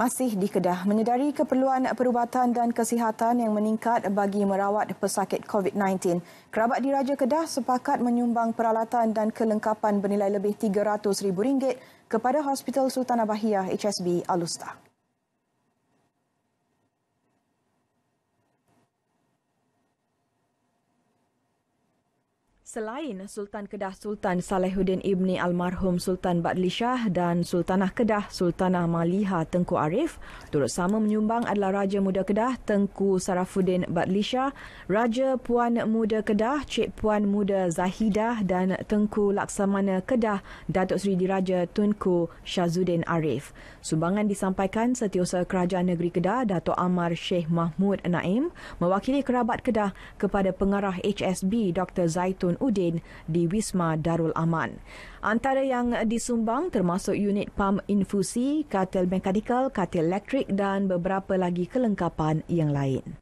masih di Kedah menyedari keperluan perubatan dan kesihatan yang meningkat bagi merawat pesakit COVID-19. Kerabat diraja Kedah sepakat menyumbang peralatan dan kelengkapan bernilai lebih RM300,000 kepada Hospital Sultanah Bahiyah HSB Alusta. Selain Sultan Kedah Sultan Salehuddin Ibni Almarhum Sultan Badli Shah dan Sultanah Kedah Sultanah Maliha Tengku Arif, turut sama menyumbang adalah Raja Muda Kedah Tengku Sarafuddin Badli Shah, Raja Puan Muda Kedah Cik Puan Muda Zahidah dan Tengku Laksamana Kedah Datuk Seri Diraja Tunku Syazuddin Arif. Sumbangan disampaikan Setiausaha Kerajaan Negeri Kedah Datuk Amar Sheikh Mahmud Naim mewakili kerabat Kedah kepada pengarah HSB Dr. Zaitun Udin di Wisma Darul Aman. Antara yang disumbang termasuk unit pam infusi, katil mekanikal, katil elektrik dan beberapa lagi kelengkapan yang lain.